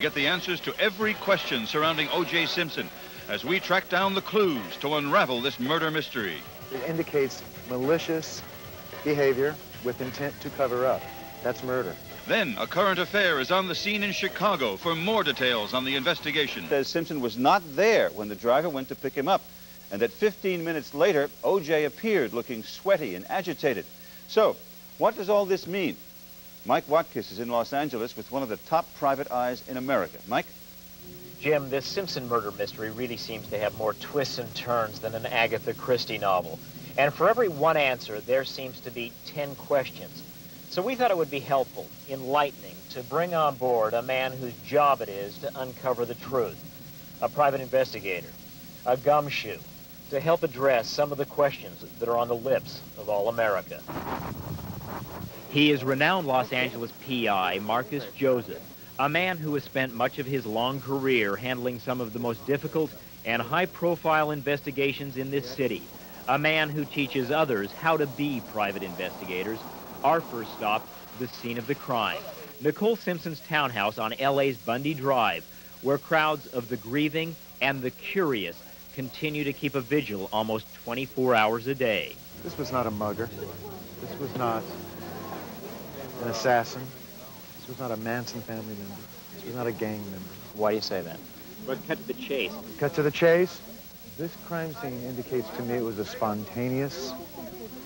Get the answers to every question surrounding O.J. Simpson as we track down the clues to unravel this murder mystery. It indicates malicious behavior with intent to cover up. That's murder. Then a current affair is on the scene in Chicago for more details on the investigation. Says Simpson was not there when the driver went to pick him up, and that 15 minutes later, O.J. appeared looking sweaty and agitated. So, what does all this mean? Mike Watkiss is in Los Angeles with one of the top private eyes in America. Mike? Jim, this Simpson murder mystery really seems to have more twists and turns than an Agatha Christie novel. And for every one answer, there seems to be 10 questions. So we thought it would be helpful, enlightening, to bring on board a man whose job it is to uncover the truth, a private investigator, a gumshoe, to help address some of the questions that are on the lips of all America. He is renowned Los Angeles PI Marcus Joseph, a man who has spent much of his long career handling some of the most difficult and high-profile investigations in this city, a man who teaches others how to be private investigators. Our first stop, the scene of the crime, Nicole Simpson's townhouse on LA's Bundy Drive, where crowds of the grieving and the curious continue to keep a vigil almost 24 hours a day. This was not a mugger. This was not an assassin. This was not a Manson family member. This was not a gang member. Why do you say that? But cut to the chase. Cut to the chase. This crime scene indicates to me it was a spontaneous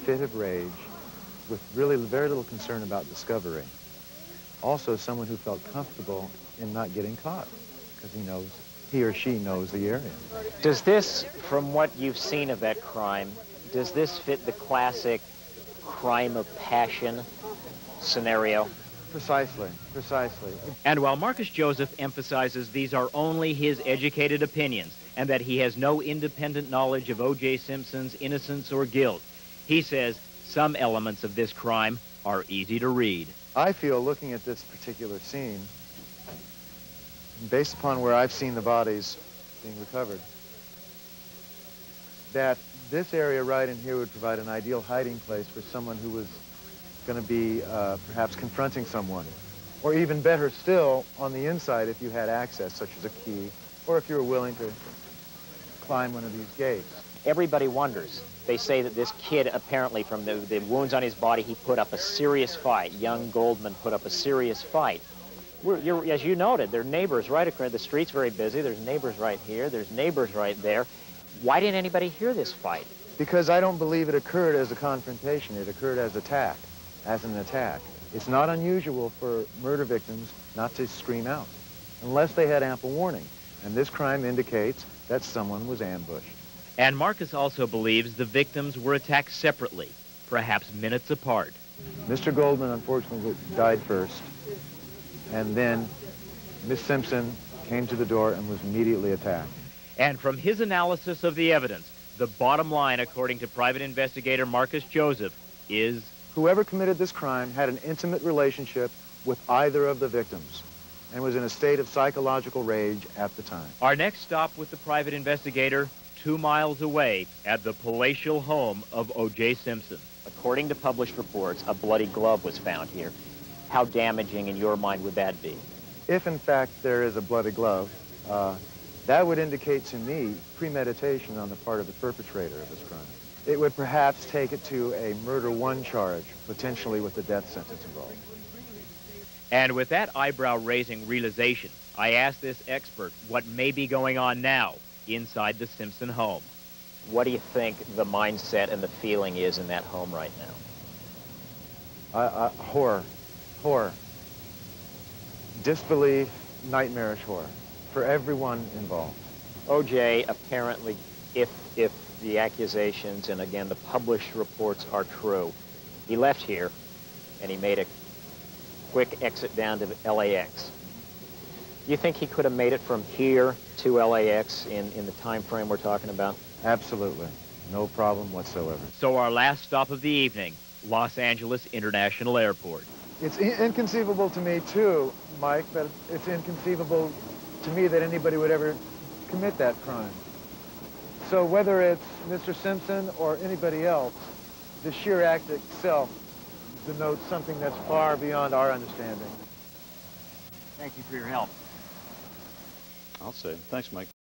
fit of rage with really very little concern about discovery. Also, someone who felt comfortable in not getting caught because he knows, he or she knows the area. Does this, from what you've seen of that crime, does this fit the classic crime of passion scenario? Precisely, precisely. And while Marcus Joseph emphasizes these are only his educated opinions and that he has no independent knowledge of O.J. Simpson's innocence or guilt, he says some elements of this crime are easy to read. I feel looking at this particular scene, based upon where I've seen the bodies being recovered, that this area right in here would provide an ideal hiding place for someone who was going to be uh, perhaps confronting someone. Or even better still, on the inside if you had access, such as a key, or if you were willing to climb one of these gates. Everybody wonders. They say that this kid, apparently from the, the wounds on his body, he put up a serious fight. Young Goldman put up a serious fight. As you noted, there are neighbors right across, the street's very busy. There's neighbors right here. There's neighbors right there. Why didn't anybody hear this fight? Because I don't believe it occurred as a confrontation. It occurred as attack as an attack. It's not unusual for murder victims not to scream out unless they had ample warning. And this crime indicates that someone was ambushed. And Marcus also believes the victims were attacked separately, perhaps minutes apart. Mr. Goldman, unfortunately, died first. And then Miss Simpson came to the door and was immediately attacked. And from his analysis of the evidence, the bottom line, according to private investigator Marcus Joseph, is Whoever committed this crime had an intimate relationship with either of the victims and was in a state of psychological rage at the time. Our next stop with the private investigator, two miles away at the palatial home of O.J. Simpson. According to published reports, a bloody glove was found here. How damaging in your mind would that be? If, in fact, there is a bloody glove, uh, that would indicate to me premeditation on the part of the perpetrator of this crime it would perhaps take it to a murder one charge, potentially with the death sentence involved. And with that eyebrow-raising realization, I asked this expert what may be going on now inside the Simpson home. What do you think the mindset and the feeling is in that home right now? Uh, uh, horror. Horror. Disbelief, nightmarish horror for everyone involved. OJ apparently, if, if the accusations and again the published reports are true. He left here and he made a quick exit down to LAX. Do you think he could have made it from here to LAX in, in the time frame we're talking about? Absolutely. No problem whatsoever. So our last stop of the evening, Los Angeles International Airport. It's inconceivable to me, too, Mike, that it's inconceivable to me that anybody would ever commit that crime. So whether it's Mr. Simpson or anybody else, the sheer act itself denotes something that's far beyond our understanding. Thank you for your help. I'll say. Thanks, Mike.